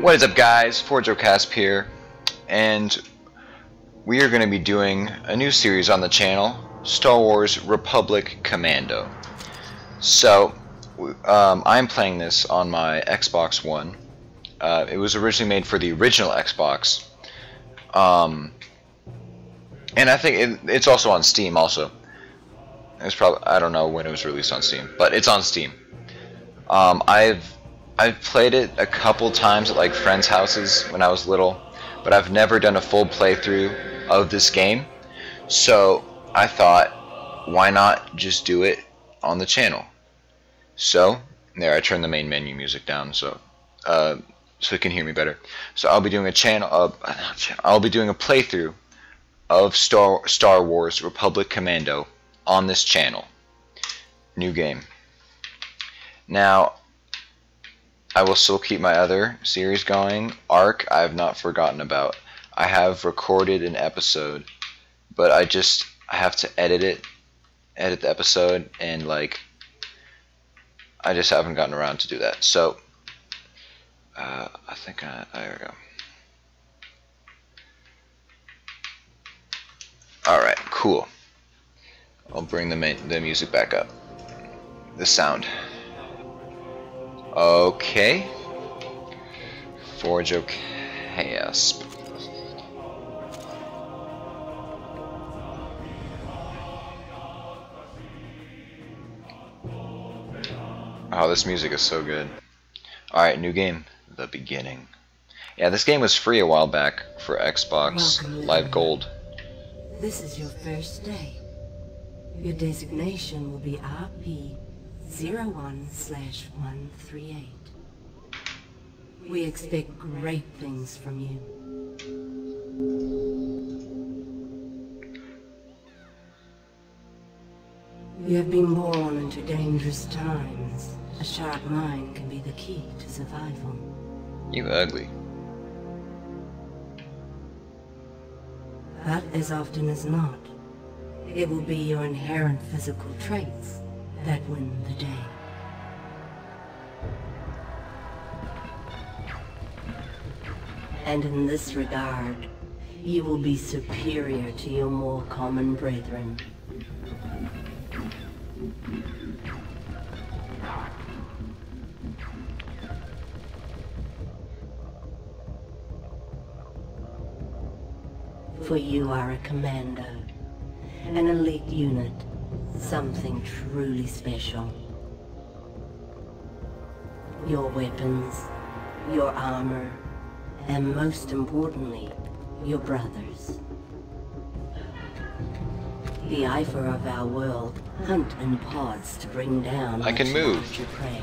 What is up guys, Forjocasp here, and we are going to be doing a new series on the channel, Star Wars Republic Commando. So, um, I'm playing this on my Xbox One. Uh, it was originally made for the original Xbox, um, and I think it, it's also on Steam also. It's probably, I don't know when it was released on Steam, but it's on Steam. Um, I've I've played it a couple times at like friends' houses when I was little, but I've never done a full playthrough of this game. So I thought, why not just do it on the channel? So there, I turned the main menu music down so uh, so you can hear me better. So I'll be doing a channel. Uh, I'll be doing a playthrough of Star Star Wars Republic Commando on this channel. New game. Now, I will still keep my other series going. Arc, I have not forgotten about. I have recorded an episode, but I just I have to edit it, edit the episode, and like I just haven't gotten around to do that. So uh, I think I there we go. All right, cool. I'll bring the main, the music back up. The sound. Okay. Forge of Chaos. Oh, this music is so good. Alright, new game. The Beginning. Yeah, this game was free a while back for Xbox Welcome, Live Gold. This is your first day. Your designation will be RC 01 slash 138. We expect great things from you. You have been born into dangerous times. A sharp mind can be the key to survival. You ugly. But as often as not, it will be your inherent physical traits that win the day. And in this regard, you will be superior to your more common brethren. For you are a commando, an elite unit, something truly special. Your weapons, your armor, and most importantly, your brothers. The Ifer of our world hunt in pods to bring down I can move. prey.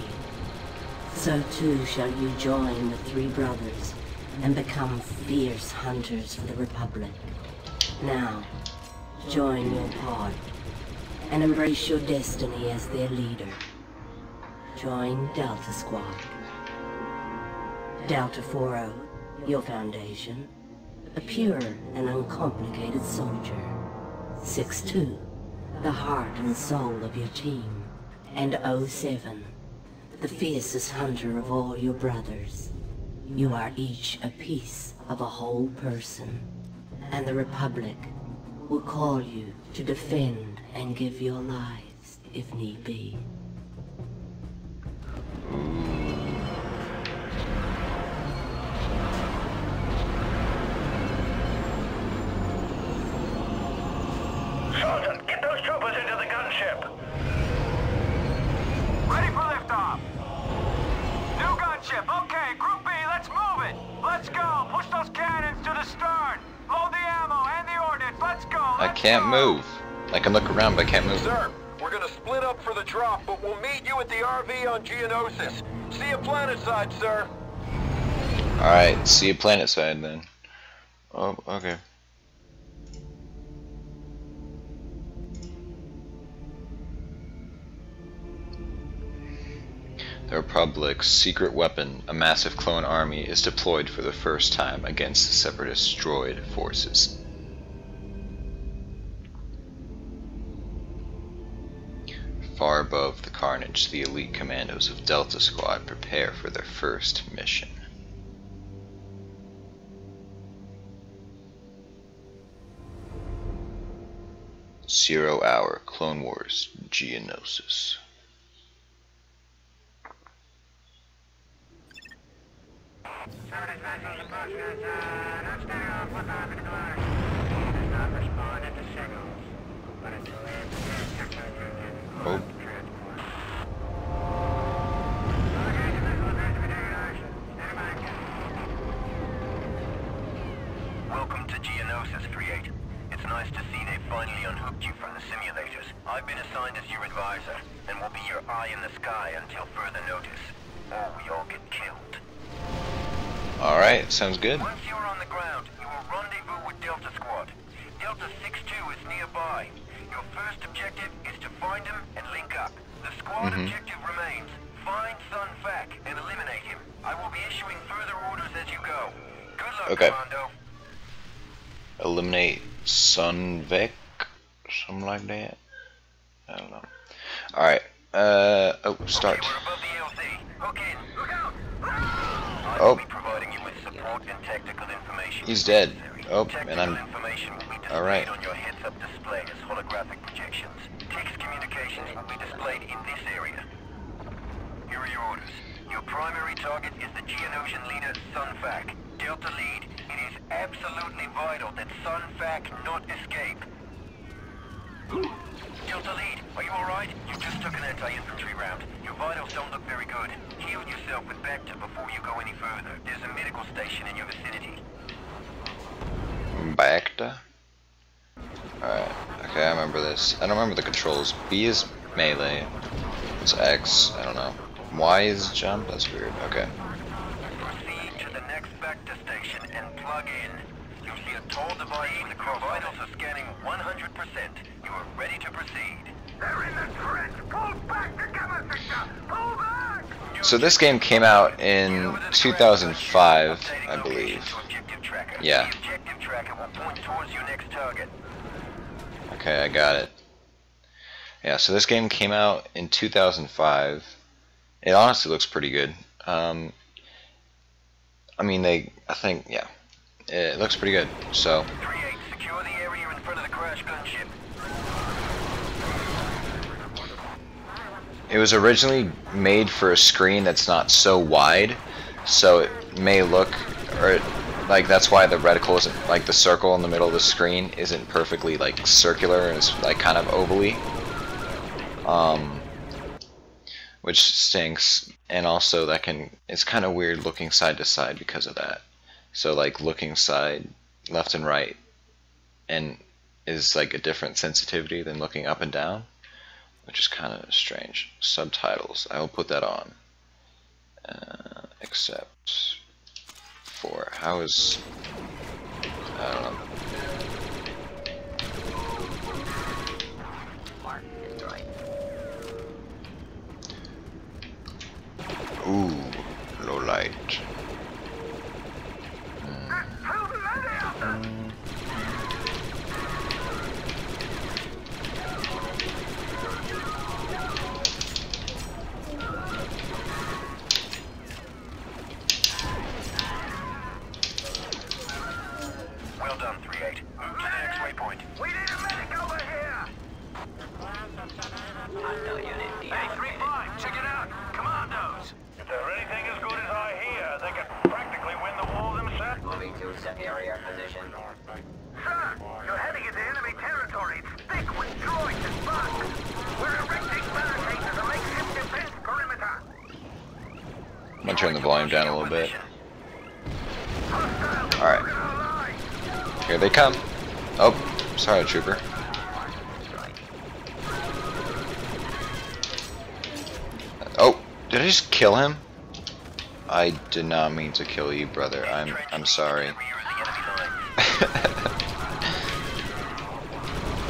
So too shall you join the three brothers and become fierce hunters for the Republic. Now, join your pod and embrace your destiny as their leader. Join Delta Squad. Delta 4 your foundation. A pure and uncomplicated soldier. 6-2, the heart and soul of your team. And 07, the fiercest hunter of all your brothers. You are each a piece of a whole person. And the Republic will call you to defend and give your lives if need be. Can't move. I can look around, but I can't move. Sir, we're gonna split up for the drop, but we'll meet you at the RV on Geonosis. See you planetside, sir. Alright, see you planet side then. Oh, okay. The Republic's secret weapon, a massive clone army, is deployed for the first time against the Separatist droid forces. above the carnage, the elite commandos of Delta Squad prepare for their first mission. Zero Hour Clone Wars Geonosis. Oh. Welcome to Geonosis, 3-8. It's nice to see they finally unhooked you from the simulators. I've been assigned as your advisor, and will be your eye in the sky until further notice. Or we all get killed. Alright, sounds good. Once you're on the ground, you will rendezvous with Delta Squad. Delta 6-2 is nearby. Your first objective is to find him and link up. The squad Mhm. objective remains. Find Sun Fac and eliminate him. I will be issuing further orders as you go. Good luck, Okay. Commando. Eliminate Sunvec, something like that. I don't know. Alright, uh, oh, start. Okay, we're above the LZ. Hook in. Look out! I Oh. will be providing you with support and tactical information. He's dead. Oh, and I'm- information will be displayed Alright. on your heads-up display as holographic projections. Text communications will be displayed in this area. Here are your orders. Your primary target is the Geonosian leader, Sunfac. Delta lead, it is absolutely vital that Sunfac not escape. Delta lead, are you alright? You just took an anti-infantry round. Your vitals don't look very good. Heal yourself with Bacta before you go any further. There's a medical station in your vicinity. Bacta. Alright, okay, I remember this. I don't remember the controls. B is melee. It's X, I don't know. Y is jump? That's weird. Okay. Proceed to the next Bacta station and plug in. You'll see a tall device with the vitals are scanning 100%. You are ready to proceed. They're in the trench! Pull back the gamma sector! Pull back! So this game came out in 2005, I believe. Yeah. The objective tracker will point towards your next target. Okay, I got it. Yeah, so this game came out in 2005. It honestly looks pretty good. Um, I mean, they, I think, yeah, it looks pretty good. So, 3-8, secure the area in front of the crash gunship. it was originally made for a screen that's not so wide, so it may look, or it, like that's why the reticle isn't, like the circle in the middle of the screen isn't perfectly like circular and it's like kind of ovally. Um, which stinks, and also that can, it's kind of weird looking side to side because of that. So like looking side, left and right, and is like a different sensitivity than looking up and down which is kind of strange. Subtitles, I will put that on. Uh, except for how is I don't know. Ooh, low light. I'm turn the volume down a little bit. Alright. Here they come. Oh, sorry, trooper. Oh, did I just kill him? I did not mean to kill you, brother. I'm I'm sorry.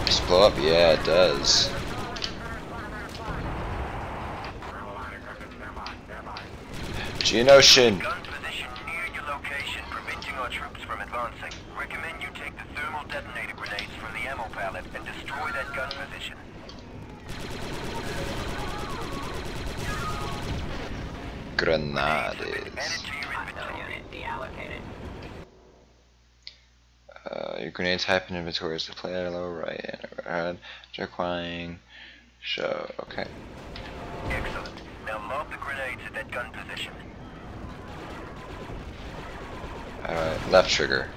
It blow up? Yeah, it does. Geonosian. Gun position near your location, preventing our troops from advancing. Recommend you take the thermal detonator grenades from the ammo pallet and destroy that gun position. Grenades. Add it to your inventory. Unit deallocated. Uh, your grenade type and inventory is displayed at lower right and overhead. Requiring show. Okay. Excellent. Now lob the grenades at that gun position. Alright, left trigger.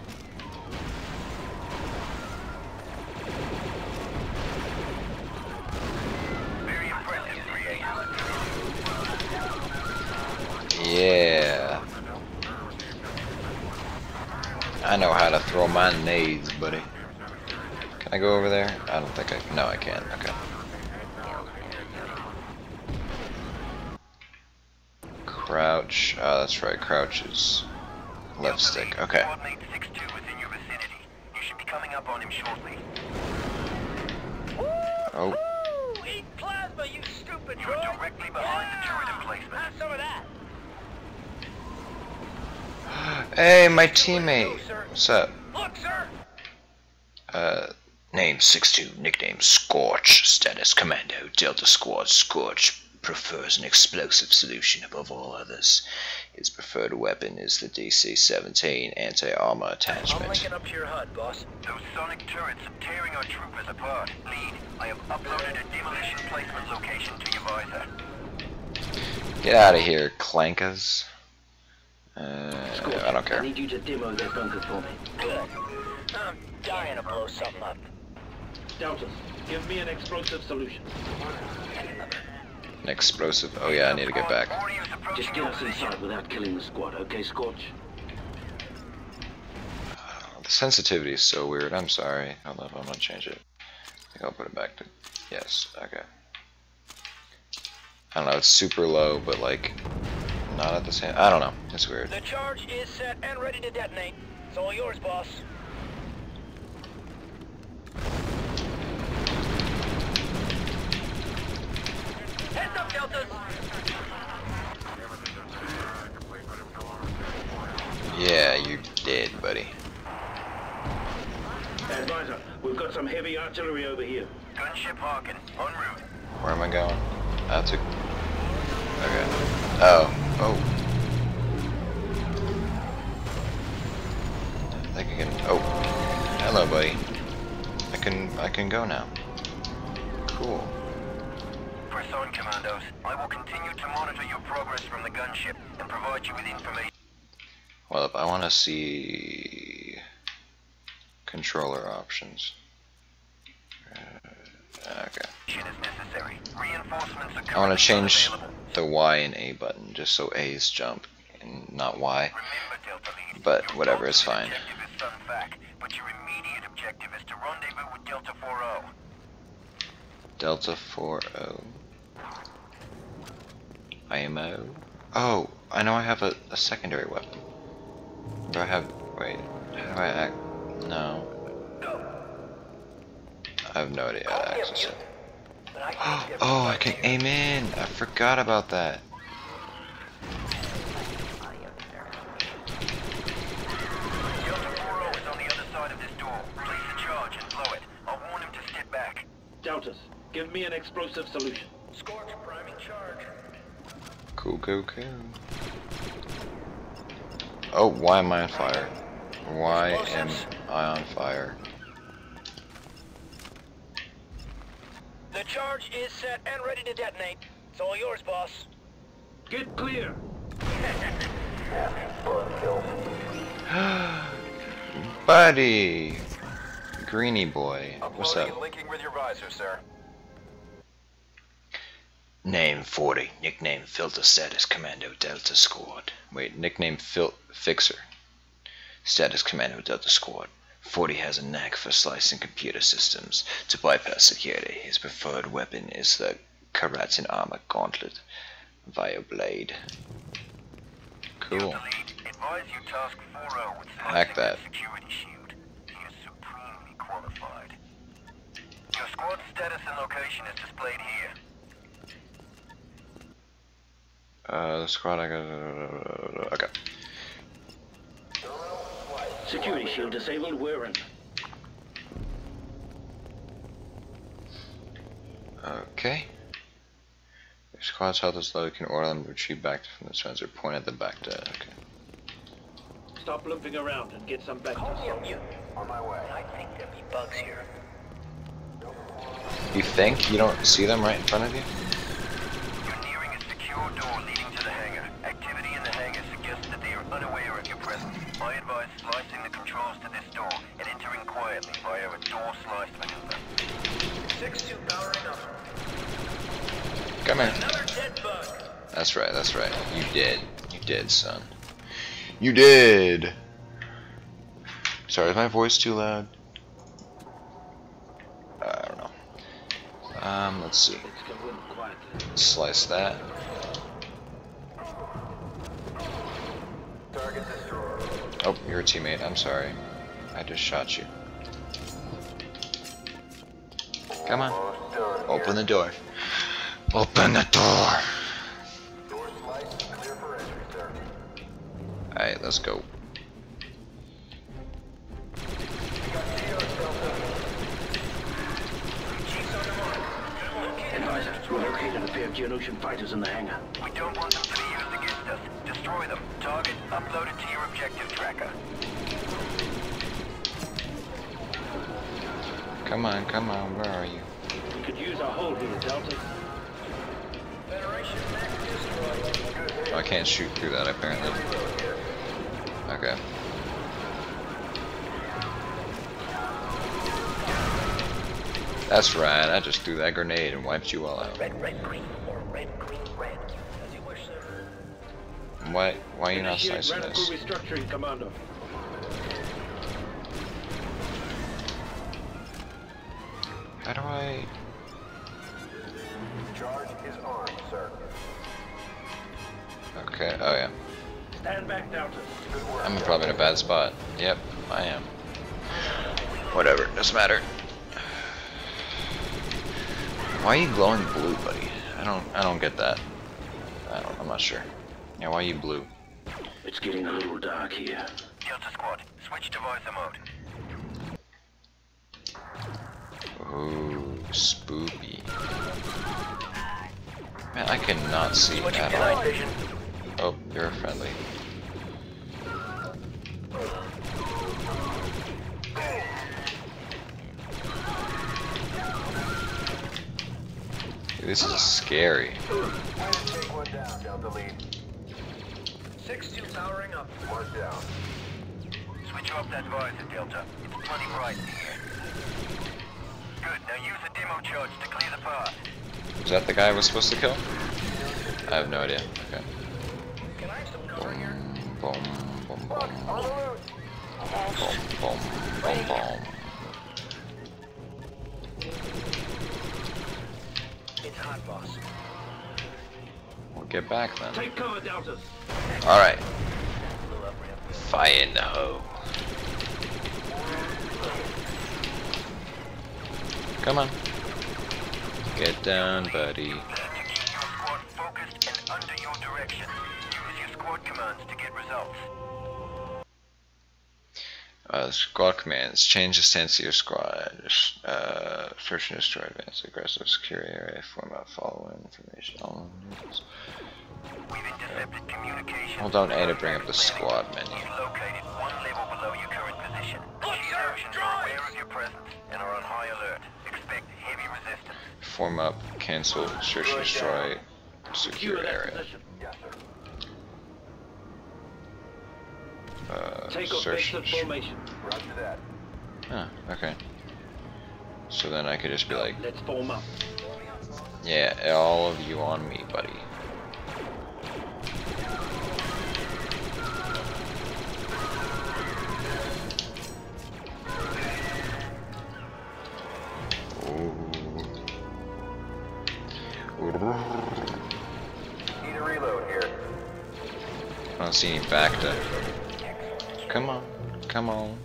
Very impressive, 3-8. Yeah. I know how to throw my nades, buddy. Can I go over there? I don't think I. No, I can't. Okay. Crouch. Oh, that's right. Crouch is left stick. Okay. Squad mate 6-2 is in your vicinity. You should be coming him shortly. Oh, Ooh, eat plasma, you stupid You're droid. directly behind the turret emplacement. Have some of that. hey, my teammate. What's up? Look, sir. Uh, name 62, nickname Scorch, status Commando, Delta Squad Scorch, prefers an explosive solution above all others. His preferred weapon is the DC-17 anti-armor attachment. I'm attachment. linking up to your HUD, boss. Those sonic turrets are tearing our troopers apart. Lead, I have uploaded a demolition placement location to your visor. Get out of here, clankers. Uh, I don't care. I need you to demo that bunker for me. Good. I'm dying to blow something up. Deltas, give me an explosive solution. An explosive. Oh yeah, I need to get back. Just get us inside without killing the squad, okay, Scorch? Uh, the sensitivity is so weird. I'm sorry. Hold up, I'm gonna change it. I think I'll put it back to yes. Okay. I don't know. It's super low, but like not at the same. I don't know. It's weird. The charge is set and ready to detonate. It's all yours, boss. Heads up, Deltas. Yeah, you did, buddy. Advisor, we've got some heavy artillery over here. Gunship Harkin, en route. Where am I going? Ah, That's a. Okay. Oh. Oh. I think I can. Oh. Hello, buddy. I can. I can go now. Cool. Press on, Commandos. I will continue to monitor your progress from the gunship and provide you with information. Well, I want to see controller options. Uh, okay. I want to change the Y and A button just so A is jump and not Y. But whatever is fine. Delta 4-0. Delta 4-0. IMO. Oh, I know I have a, a secondary weapon. Do I have. Wait. How do I act? No. I have no idea how to access it. Oh, I can aim in! I forgot about that. Delta 4-0 is on the other Cool, cool, cool. Oh, why am I on fire? Why am I on fire? The charge is set and ready to detonate. It's all yours, boss. Get clear! Buddy! Greeny boy. What's up? linking with your visor, sir. Name 40. Nickname Filter Status Commando Delta Squad. Wait, nickname Fil Fixer. Status Commando Delta Squad. 40 has a knack for slicing computer systems to bypass security. His preferred weapon is the Katarn Armor Gauntlet vibroblade. Cool. Delta advise you task 4-0 with Hack that. security shield. He is supremely qualified. Your squad status and location is displayed here. Uh, the squad I got. Okay. Security shield disabled, we're in. Okay. Your squad's health is low. You can order them to retreat back from the sensor. Point at the Bacta. Okay. Stop limping around and get some back. Call me a mutant. On my way. I think there'll be bugs here. You think? You don't see them right in front of you? You're nearing a secure door leading to the hangar. Activity in the hangar suggests that they are unaware of your presence. I advise slicing the controls to this door and entering quietly via a door sliced maneuver. 6-2 powering up. Come here. Another dead bug. That's right, that's right. You did. You did, son. You did! Sorry, is my voice too loud? I don't know. Um, let's see. Let's go in quietly. Slice that. Target destroyed. Oh, you're a teammate. I'm sorry. I just shot you. Come on. Open the door. Open the door! Door sliced. Clear for entry, sir. Alright, let's go. Advisor, we're located a pair of Geonosian fighters in the hangar. We don't want them Destroy them. Target uploaded to your objective tracker. Come on, come on, where are you? We could use our hold here, Delta. Oh, I can't shoot through that apparently. Okay. That's right, I just threw that grenade and wiped you all out. Red, red, green, or red, green, Why, why are you not slicing this? restructuring, Commando. How do I... Charge is armed, sir. Okay, oh yeah. Stand back, Delta. I'm probably in a bad spot. Yep, I am. Whatever, doesn't matter. Why are you glowing blue, buddy? I don't, I don't get that. I don't, I'm not sure. Yeah, why are you blue? It's getting a little dark here. Delta Squad, switch to visor mode. Ooh, spoopy. Man, I cannot see Switching at to all. vision. Oh, you're friendly. Dude, this is scary. Take one down, Delta lead. 6-2 powering up. One down. Switch off that visor, Delta. It's plenty bright in here. Good, now use the demo charge to clear the path. Is that the guy I was supposed to kill? I have no idea. Okay. Can I have some cover here? Boom, boom, boom, On the boom, boom, boom, boom, boom. It's hot, boss. We'll get back then. Take cover, Delta. Alright. Fire in the hole. Come on. Get down, buddy. Focused and under your direction. Use your squad commands to get results. Uh, squad commands. Change the stance of your squad. Uh, search and destroy advanced aggressive secure area. Form out following information. All news. We've. Hold down A to bring up the squad menu. You located one level below your current position. Geonosians are aware of your presence and are on high alert. Expect heavy resistance. Form up. Cancel. Search and destroy. Secure Secure area. Uh, Take search. formation. Roger that. Huh, okay. So then I could just be like, Let's form up. yeah, all of you on me, buddy. Need a reload here. I don't see any Bacta. Come on, come on.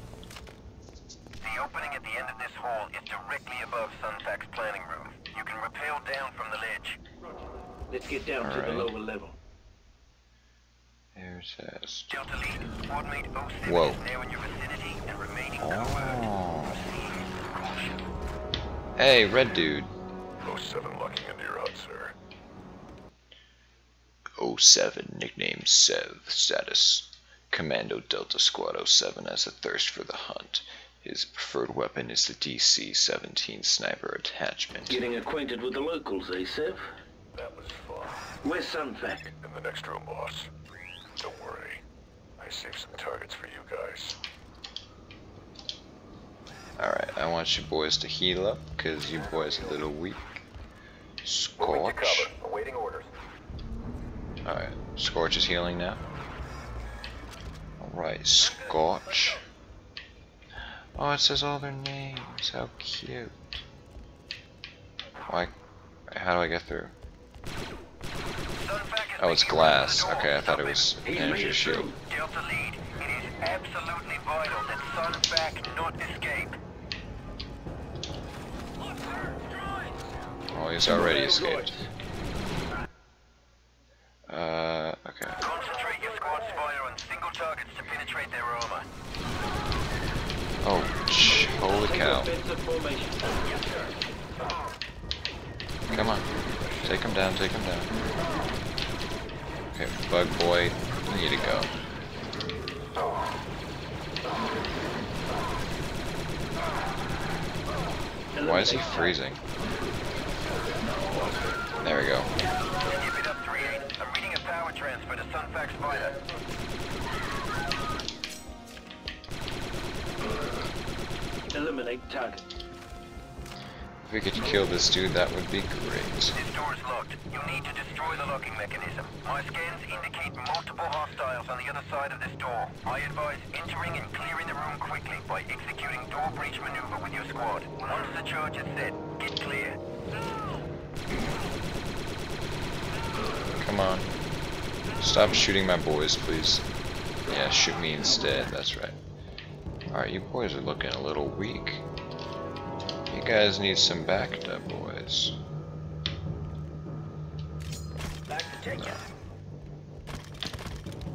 The opening at the end of this hall is directly above Sunfac's planning room. You can rappel down from the ledge. Let's get down to the lower level. Air test. Delta lead, squad 07 Whoa. is now in your vicinity and remaining Oh. covert. Proceed with caution. Hey, red dude. 07 locking into your HUD, sir. 07, nickname Sev, status. Commando Delta Squad 07 has a thirst for the hunt. His preferred weapon is the DC-17 sniper attachment. Getting acquainted with the locals, eh, Sev? That was fun. Where's Sunfac? In the next room, boss. Don't worry. I saved some targets for you guys. Alright, I want you boys to heal up, because you boys are a little weak. Scorch. Awaiting orders. Alright, Scorch is healing now. Alright, Scotch. Oh, it says all their names. How cute. Why? How do I get through? Oh, it's glass. Okay, I thought it was He's energy shield. Oh, he's already escaped. Uh, okay. Concentrate your squad's fire on single targets to penetrate their armor. Sh holy cow. Come on. Take him down, take him down. Okay, bug boy, you need to go. Why is he freezing? There we go. Up 3-8. I'm reading a power transfer to Sunfac's fighter. Eliminate target. If we could kill this dude, that would be great. This door is locked. You need to destroy the locking mechanism. My scans indicate multiple hostiles on the other side of this door. I advise entering and clearing the room quickly by executing door breach maneuver with your squad. Once the charge is set, get clear. Come on. Stop shooting my boys, please. Yeah, shoot me instead, that's right. Alright, you boys are looking a little weak. You guys need some backed up, boys.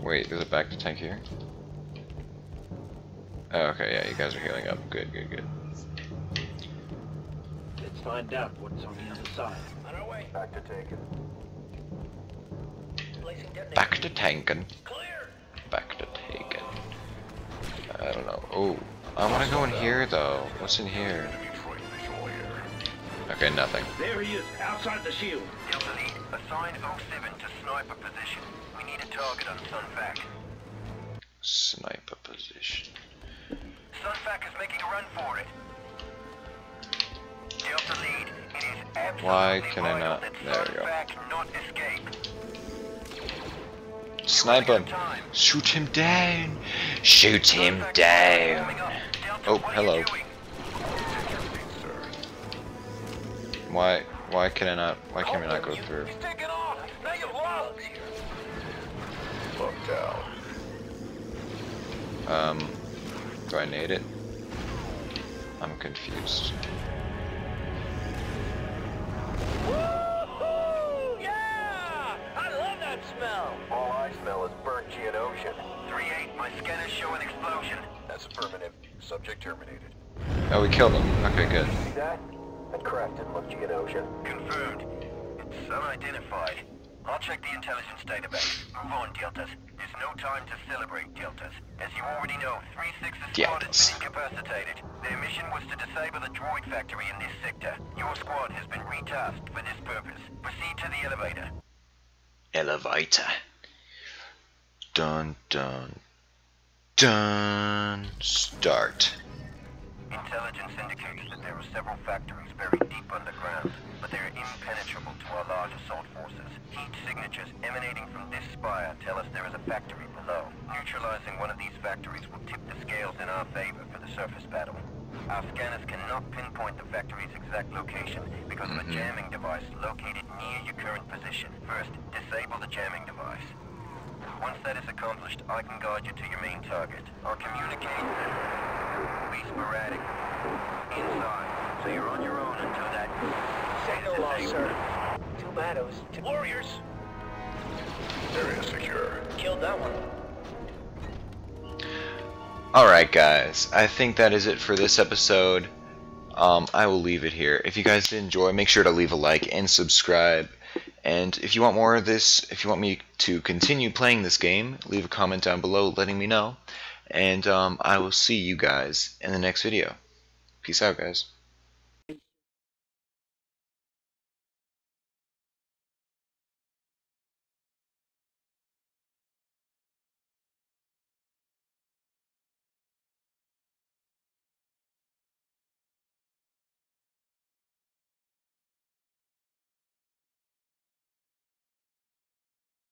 Wait, there's a Bacta tank here? Oh, okay, yeah, you guys are healing up. Good, good, good. Let's find out what's on the other side. On our way. Bacta taken. Placing. Bacta tankin'. Clear. Bacta taken. I don't know. Oh, I want to go in here though. What's in here? Okay, nothing. There he is, outside the shield. Delta lead, assign 07 to sniper position. We need a target on Sunfac. Sniper position. Sunfac is making a run for it. Delta lead, it is absolutely Why can I not- there we go. Sunfac not escape. Snipe him. Shoot him down. Shoot him down. Oh, hello. Why? Why can I not? Why can we not go through? Um, do I need it? I'm confused. Geonosian. 3-8, my scanners show an explosion. That's affirmative. Subject terminated. Oh, we killed him. Okay, good. See that? That craft didn't look Geonosian. Confirmed. It's unidentified. I'll check the intelligence database. Move on, Deltas. There's no time to celebrate, Deltas. As you already know, 3-6's squad has Deltas. been incapacitated. Their mission was to disable the droid factory in this sector. Your squad has been retasked for this purpose. Proceed to the elevator. Elevator. Dun dun dun. Start. Intelligence indicates that there are several factories buried deep underground, but they are impenetrable to our large assault forces. Heat signatures emanating from this spire tell us there is a factory below. Neutralizing one of these factories will tip the scales in our favor for the surface battle. Our scanners cannot pinpoint the factory's exact location because of a Mhm. jamming device located near your current position. First, disable the jamming device. Once that is accomplished, I can guide you to your main target. I'll communicate. Be sporadic. Inside. So you're on your own until that... Say no law, sir. Two battles, two warriors. Area secure. Killed that one. Alright guys, I think that is it for this episode. Um, I will leave it here. If you guys did enjoy, make sure to leave a like and subscribe. And if you want more of this, if you want me to continue playing this game, leave a comment down below letting me know. and um, I will see you guys in the next video. Peace out, guys.